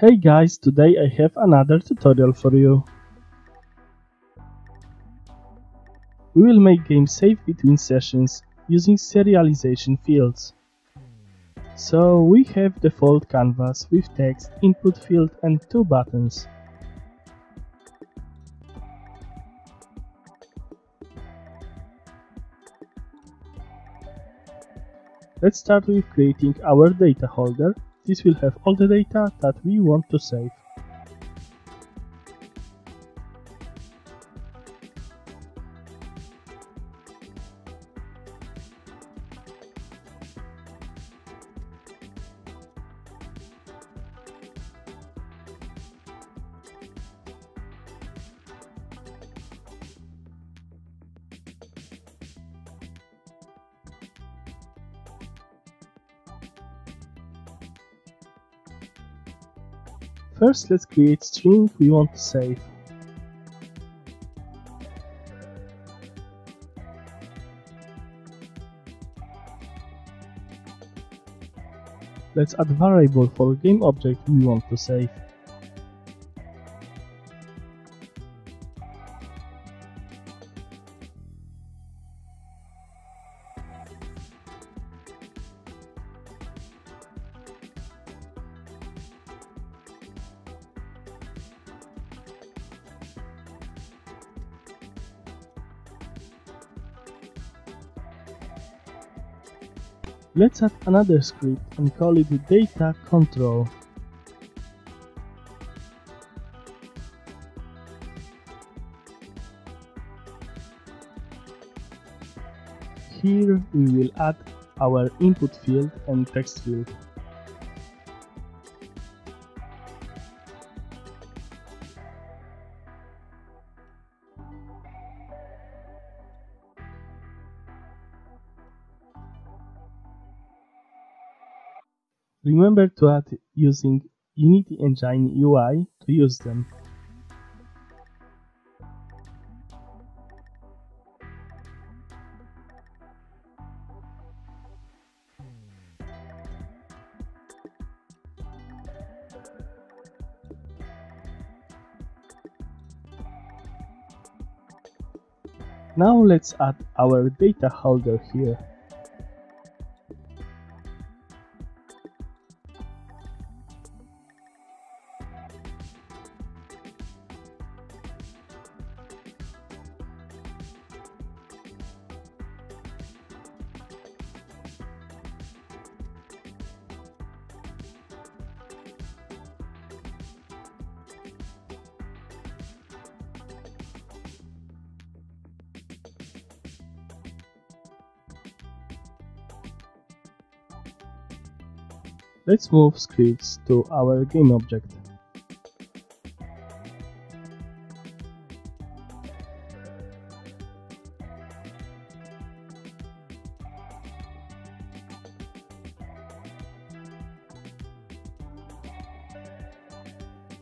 Hey guys, today I have another tutorial for you. We will make game save between sessions using serialization fields. So we have default canvas with text, input field and two buttons. Let's start with creating our data holder this will have all the data that we want to save. First let's create string we want to save. Let's add variable for game object we want to save. Let's add another script and call it the data control. Here we will add our input field and text field. Remember to add using Unity Engine UI to use them. Now let's add our data holder here. Let's move scripts to our game object.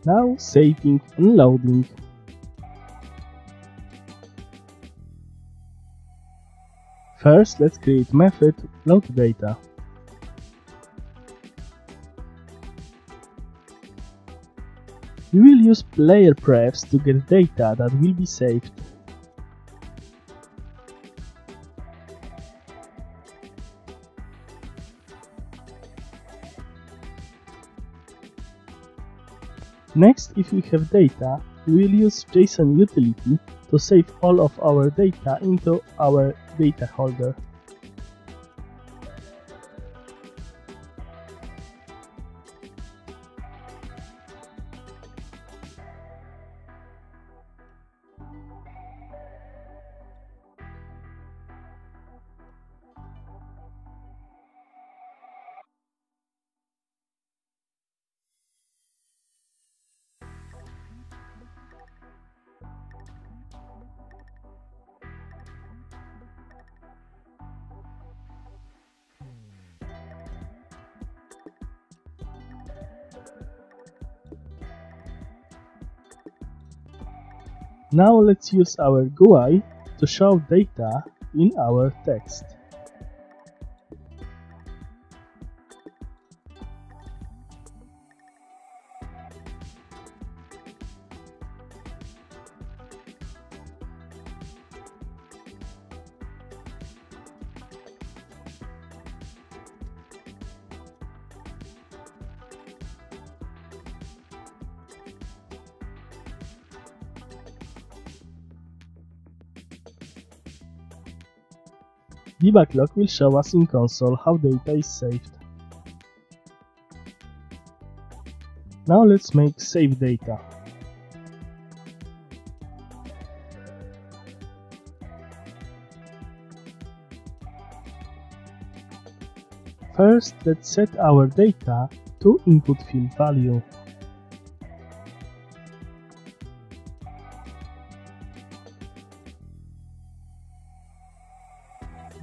Now saving and loading. First, let's create method load data. We will use player prefs to get data that will be saved. Next, if we have data, we will use JSON utility to save all of our data into our data holder. Now let's use our GUI to show data in our text. Debug log will show us in console how data is saved. Now let's make save data. First, let's set our data to input field value.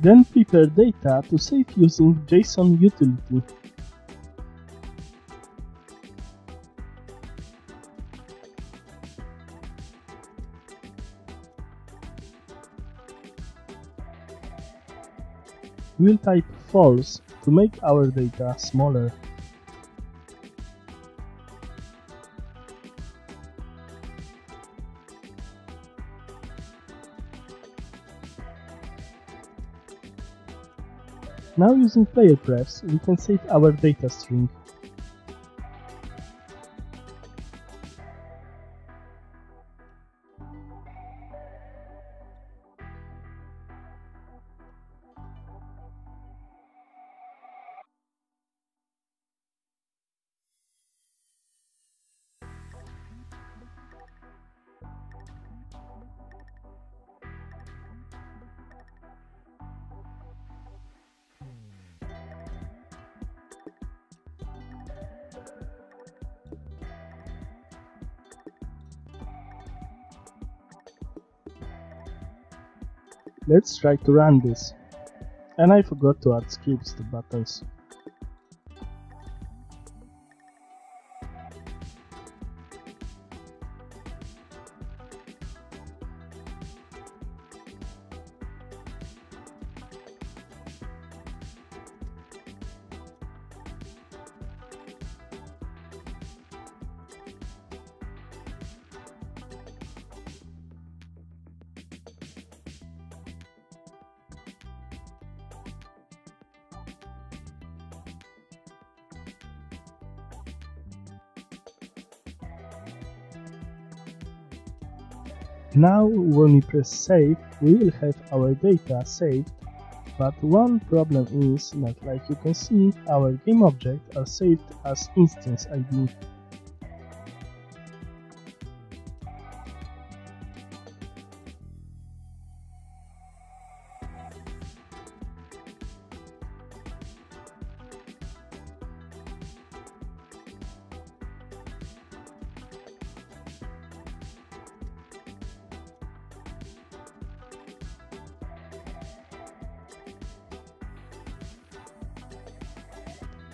Then prepare data to save using JSON utility. We'll type false to make our data smaller. Now using player prefs, we can save our data string. Let's try to run this. And I forgot to add scripts to buttons. Now when we press save, we will have our data saved, but one problem is that like you can see, our game objects are saved as instance ID.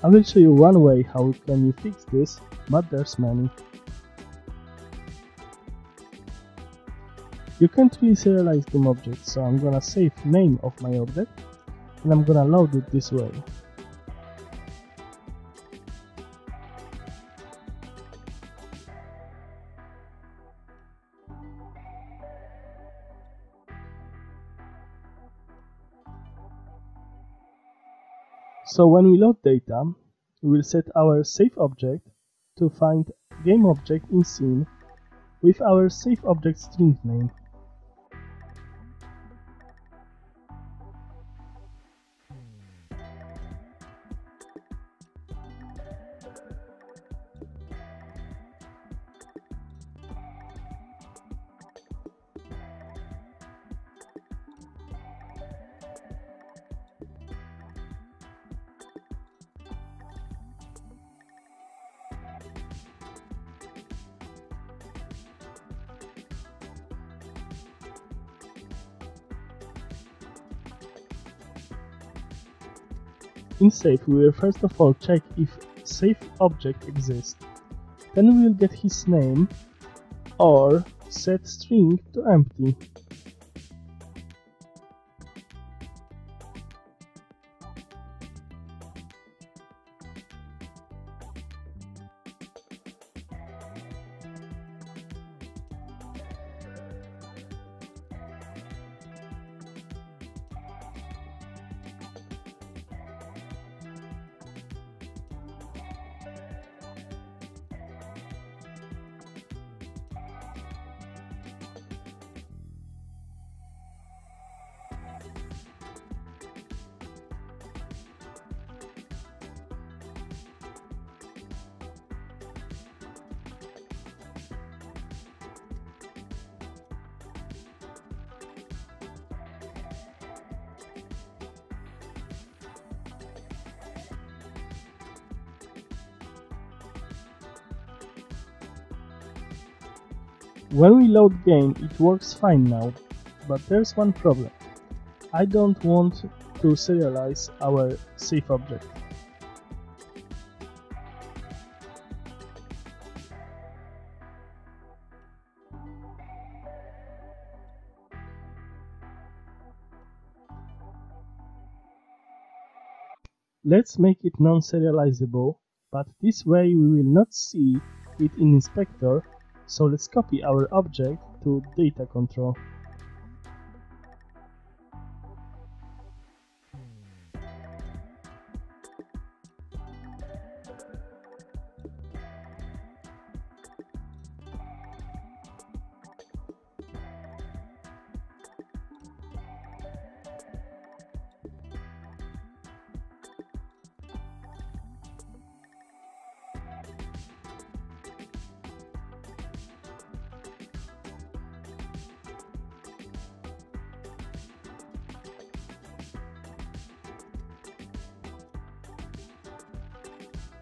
I will show you one way how can you fix this, but there's many. You can't really serialize the object, so I'm gonna save name of my object and I'm gonna load it this way. So when we load data, we will set our save object to find game object in scene with our save object string name. In safe, we will first of all check if save object exists. Then we will get his name or set string to empty. When we load game it works fine now, but there's one problem. I don't want to serialize our save object. Let's make it non-serializable, but this way we will not see it in inspector, so let's copy our object to data control.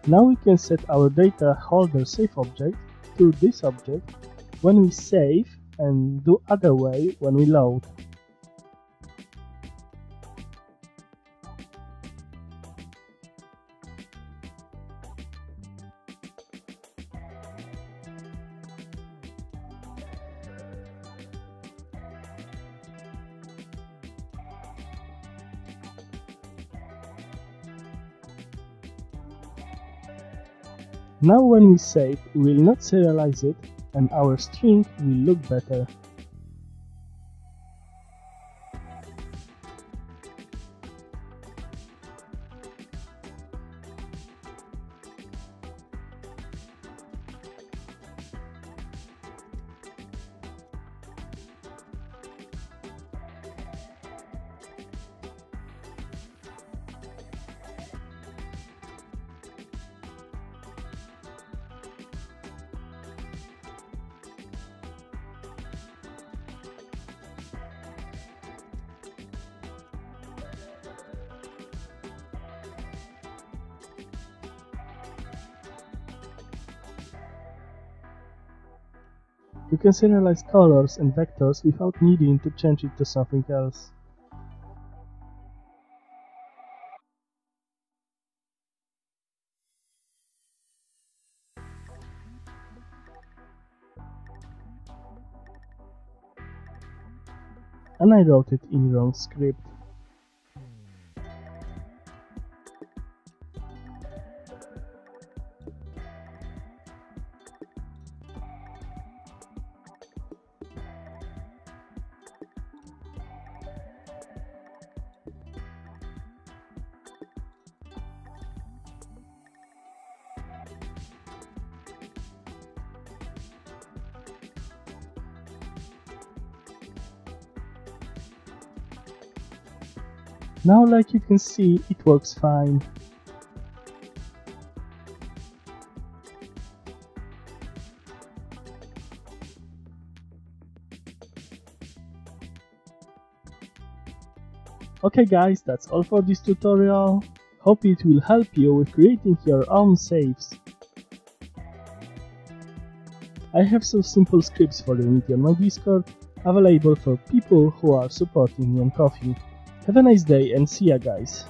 Now we can set our data holder save object to this object when we save and do other way when we load. Now when we save, we will not serialize it and our string will look better. You can serialize colors and vectors without needing to change it to something else. And I wrote it in wrong script. Now like you can see, it works fine. Okay guys, that's all for this tutorial. Hope it will help you with creating your own saves. I have some simple scripts for the Unity on my Discord, available for people who are supporting me on Ko-fi. Have a nice day and see ya guys.